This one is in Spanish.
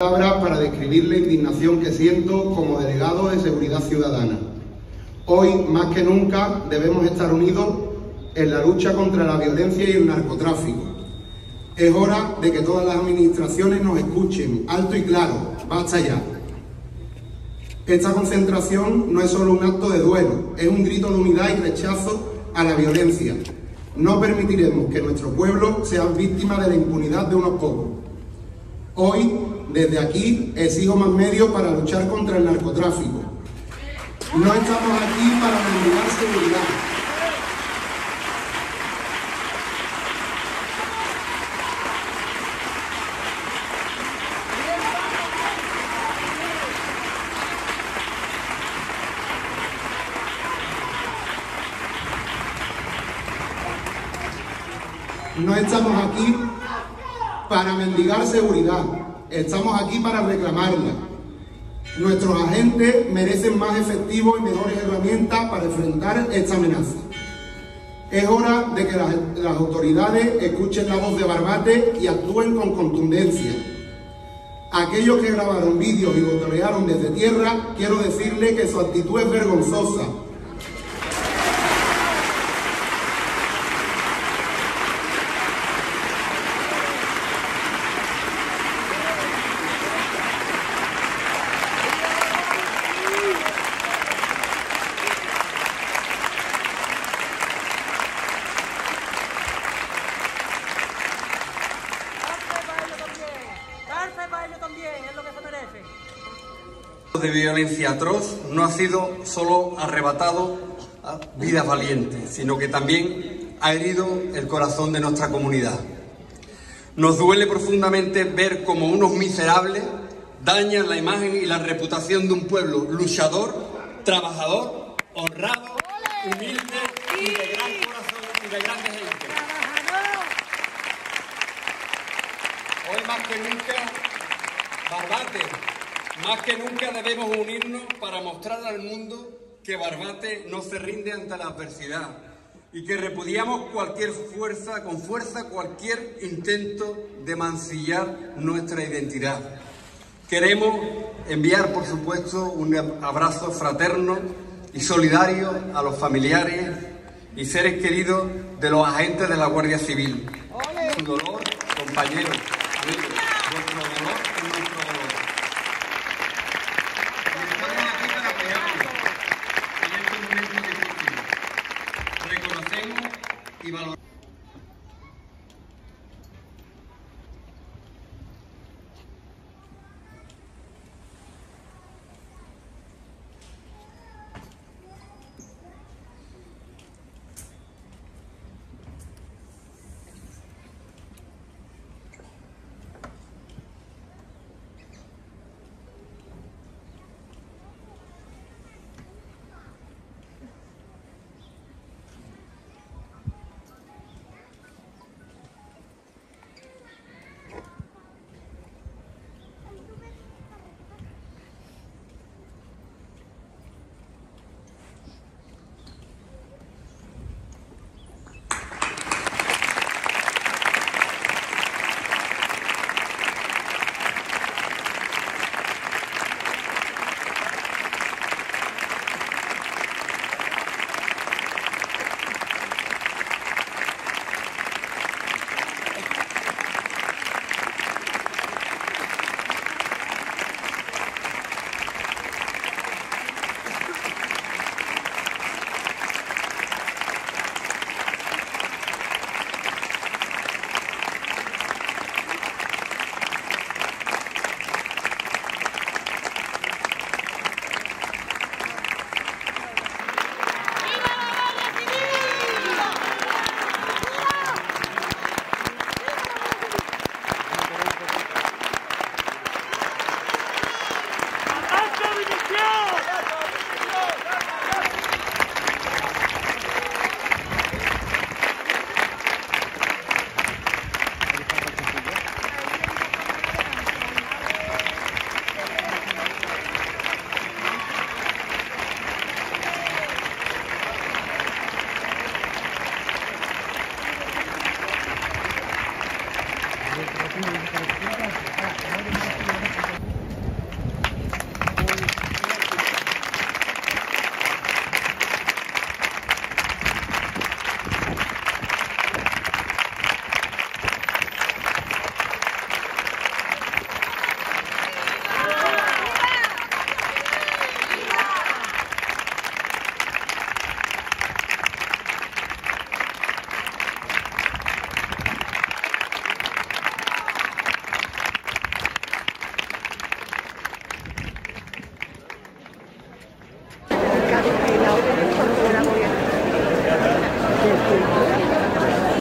palabras para describir la indignación que siento como delegado de Seguridad Ciudadana. Hoy, más que nunca, debemos estar unidos en la lucha contra la violencia y el narcotráfico. Es hora de que todas las administraciones nos escuchen, alto y claro, basta ya. Esta concentración no es solo un acto de duelo, es un grito de unidad y rechazo a la violencia. No permitiremos que nuestro pueblo sea víctima de la impunidad de unos pocos. Hoy, desde aquí, exijo más medios para luchar contra el narcotráfico. No estamos aquí para mendigar seguridad. No estamos aquí para mendigar seguridad, estamos aquí para reclamarla. Nuestros agentes merecen más efectivos y mejores herramientas para enfrentar esta amenaza. Es hora de que las, autoridades escuchen la voz de Barbate y actúen con contundencia. aquellos que grabaron vídeos y botonearon desde tierra, quiero decirle que su actitud es vergonzosa de violencia atroz no ha sido solo arrebatado a vidas valientes, sino que también ha herido el corazón de nuestra comunidad. Nos duele profundamente ver cómo unos miserables dañan la imagen y la reputación de un pueblo luchador, trabajador, honrado, humilde y de gran corazón y de grande gente. Hoy más que nunca, Barbate, más que nunca debemos unirnos para mostrar al mundo que Barbate no se rinde ante la adversidad y que repudiamos cualquier fuerza, con fuerza cualquier intento de mancillar nuestra identidad. Queremos enviar, por supuesto, un abrazo fraterno y solidario a los familiares y seres queridos de los agentes de la Guardia Civil. Su dolor, compañeros. 一般というところでございます。